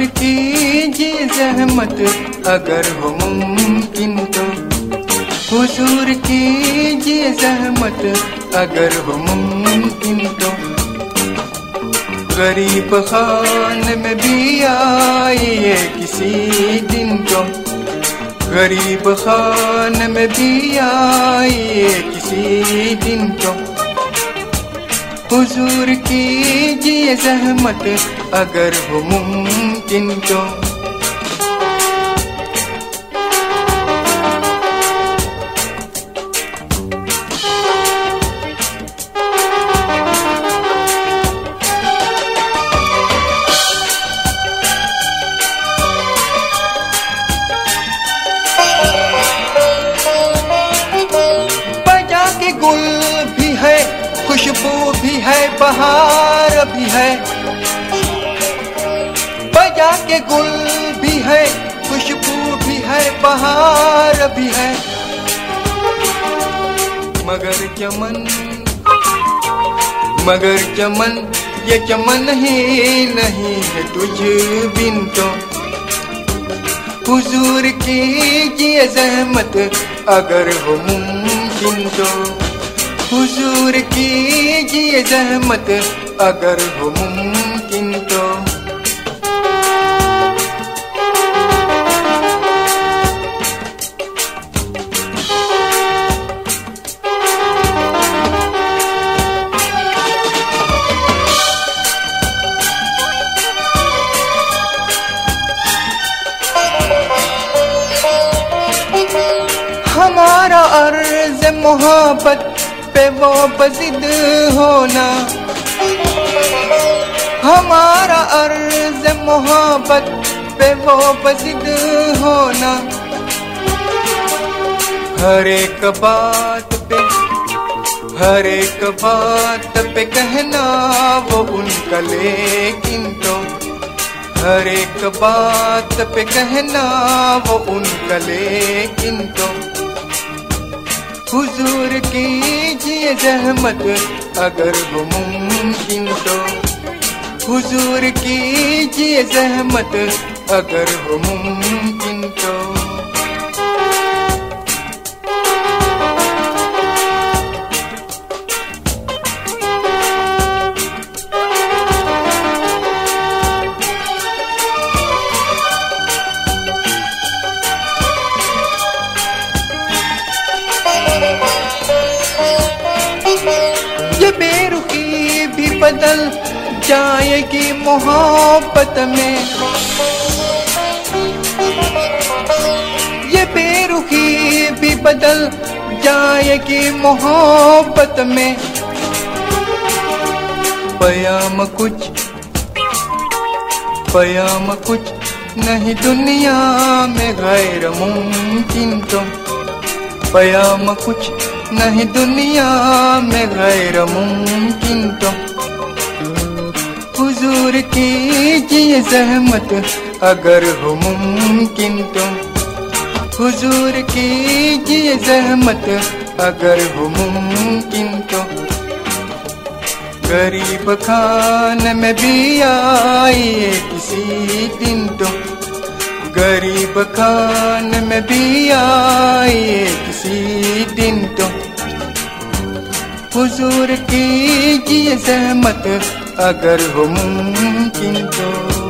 और कीजिए जहमत अगर हो मुमकिन तो। हुजूर कीजिए जहमत अगर हो मुमकिन तो। गरीब खान में भी आइए किसी दिन तो। गरीब खान में भी आइए किसी दिन तो। हुजूर कीजिए जहमत अगर हो मुमकिन तो। बहार भी है। बजा के गुल भी है, खुशबू भी है, बहार भी है। मगर चमन मगर चमन, ये चमन ही नहीं है तुझ बिन तो। हुजूर कीजिए जहमत, अगर हो मुमकिन तो। कीजिए जहमत अगर हो मुमकिन तो। हमारा अर्ज़ मोहब्बत पे वो बजिद होना। हमारा अर्ज़ मोहब्बत पे वो बजिद होना। हर एक बात पे, हर एक बात पे कहना वो उनका लेकिन तो। हर एक बात पे कहना वो उनका लेकिन तो। हुजूर कीजिए जहमत अगर वो मुमकिन तो। हुजूर कीजिए जहमत अगर वो मुमकिन तो। बदल जाएगी मोहब्बत में। ये बेरुखी भी बदल जाएगी मोहब्बत में। पयाम कुछ पयाम कुछ नहीं दुनिया में गैर मुमकिन तो। पयाम कुछ नहीं दुनिया में गैर मुमकिन तो। हुजूर कीजिए जहमत, अगर हो मुमकिन तो। हुजूर कीजिए जहमत, अगर हो मुमकिन तो। गरीब खान में भी आइए किसी दिन तो। गरीब खान में भी आइए किसी दिन तो। हुजूर कीजिए जहमत अगर हो मुमकिन तो।